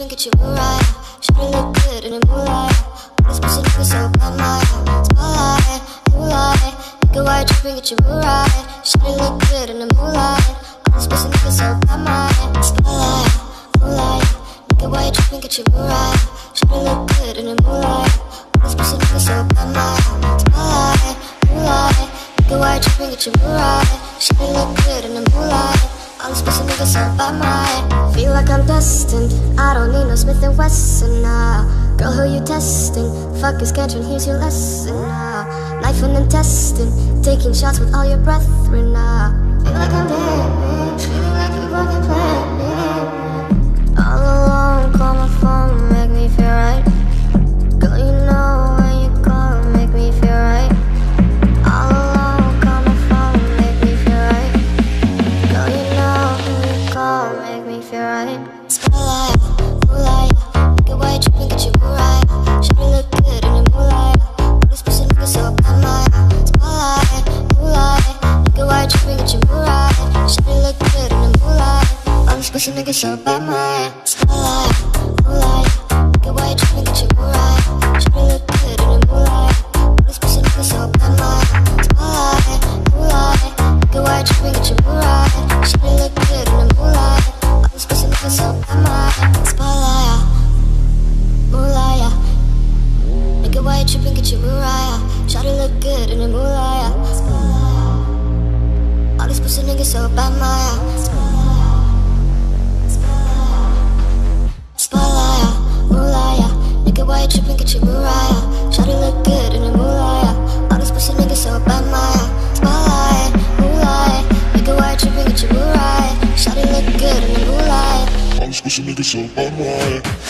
tripping, get you right. Look good in the moonlight. So bad, my spotlight, you get you right. Shawty look good in the moonlight. This pussy nigga so bad, my spotlight, moonlight. Nigga, why you tripping, get you right. Shawty look good in the moonlight. This pussy nigga so bad, my spotlight, moonlight. Nigga, why you tripping, get you right. Shawty look good in the moonlight. All this pussy niggas so by my Feel like I'm destined. I don't need no Smith & Wesson now Girl, who you testing? Fuck is schedule, here's your lesson now Knife and intestine. Taking shots with all your brethren now Feel like I'm My spotlight, moonlight, nigga, why you tripping, get you right. Shawty look good in the moonlight. All these pussy niggas so my spotlight, moonlight, nigga, why you get you right. Shawty look good in the moonlight. All these pussy niggas so bad, my spotlight, moonlight. Nigga, why you tripping, get right. Shawty look good in the moonlight. All pussy so Moonlight. Nigga, why you tripping, get you right. Shawty look good in the moonlight. All these pussy niggas so bad, my spotlight, moonlight. Nigga, why you tripping, get you right. Shawty look good in the moonlight. All these pussy niggas so bad, my